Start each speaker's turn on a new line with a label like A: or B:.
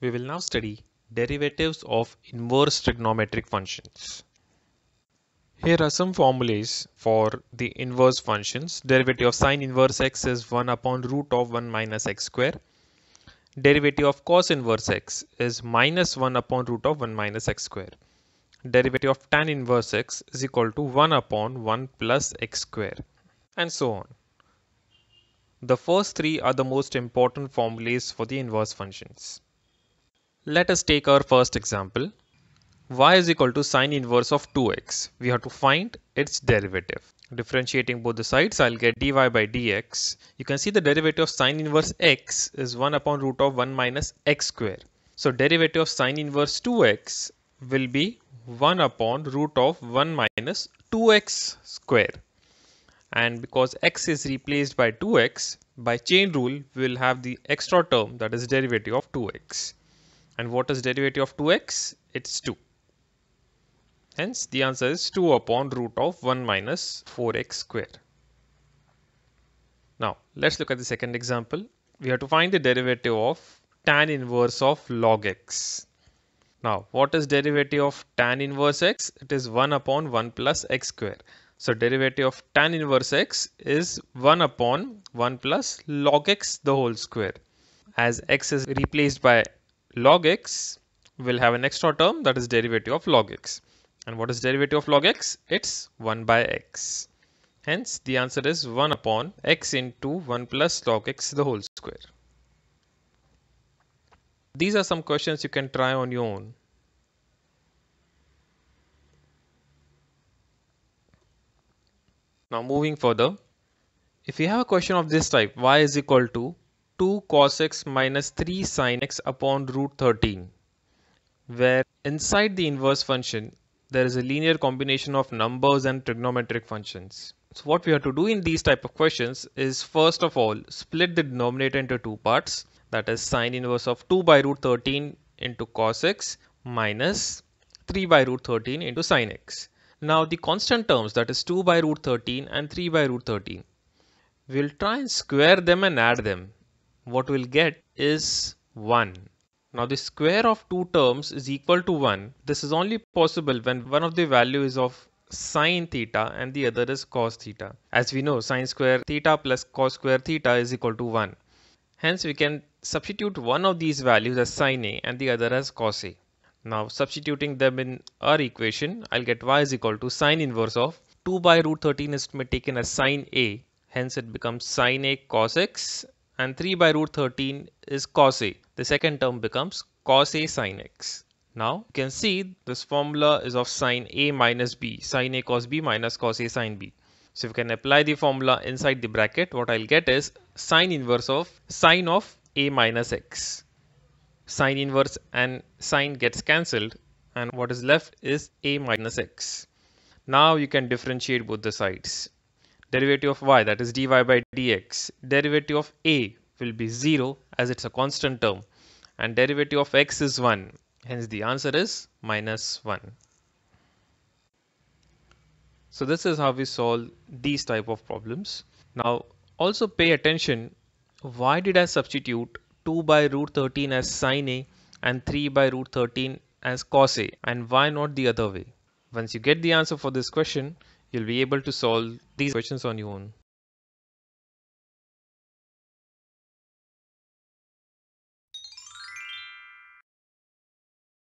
A: We will now study derivatives of inverse trigonometric functions. Here are some formulas for the inverse functions. Derivative of sine inverse x is 1 upon root of 1 minus x square. Derivative of cos inverse x is minus 1 upon root of 1 minus x square. Derivative of tan inverse x is equal to 1 upon 1 plus x square and so on. The first three are the most important formulas for the inverse functions. Let us take our first example. y is equal to sine inverse of 2x. We have to find its derivative. Differentiating both the sides, I'll get dy by dx. You can see the derivative of sine inverse x is 1 upon root of 1 minus x square. So derivative of sine inverse 2x will be 1 upon root of 1 minus 2x square and because x is replaced by 2x by chain rule we will have the extra term that is derivative of 2x and what is derivative of 2x it's 2 hence the answer is 2 upon root of 1 minus 4x square. Now let's look at the second example. We have to find the derivative of tan inverse of log x. Now what is derivative of tan inverse x? It is 1 upon 1 plus x square. So derivative of tan inverse x is 1 upon 1 plus log x the whole square. As x is replaced by log x, we'll have an extra term that is derivative of log x. And what is derivative of log x? It's 1 by x. Hence the answer is 1 upon x into 1 plus log x the whole square. These are some questions you can try on your own. Now moving further, if you have a question of this type, y is equal to 2 cos x minus 3 sin x upon root 13, where inside the inverse function, there is a linear combination of numbers and trigonometric functions. So what we have to do in these type of questions is first of all, split the denominator into two parts, that is sine inverse of 2 by root 13 into cos x minus 3 by root 13 into sin x. Now the constant terms that is 2 by root 13 and 3 by root 13. We'll try and square them and add them. What we'll get is 1. Now the square of two terms is equal to 1. This is only possible when one of the value is of sine theta and the other is cos theta. As we know sine square theta plus cos square theta is equal to 1. Hence we can substitute one of these values as sine A and the other as cos A. Now substituting them in our equation, I'll get y is equal to sine inverse of 2 by root 13 is taken as sine A. Hence it becomes sine A cos x and 3 by root 13 is cos A. The second term becomes cos A sine x. Now you can see this formula is of sine A minus B, sine A cos B minus cos A sine B. So if you can apply the formula inside the bracket, what I'll get is sine inverse of sine of A minus x sine inverse and sine gets cancelled and what is left is a minus x. Now you can differentiate both the sides. Derivative of y that is dy by dx. Derivative of a will be 0 as it's a constant term and derivative of x is 1 hence the answer is minus 1. So this is how we solve these type of problems. Now also pay attention why did I substitute 2 by root 13 as sine A and 3 by root 13 as cos A and why not the other way? Once you get the answer for this question, you'll be able to solve these questions on your own.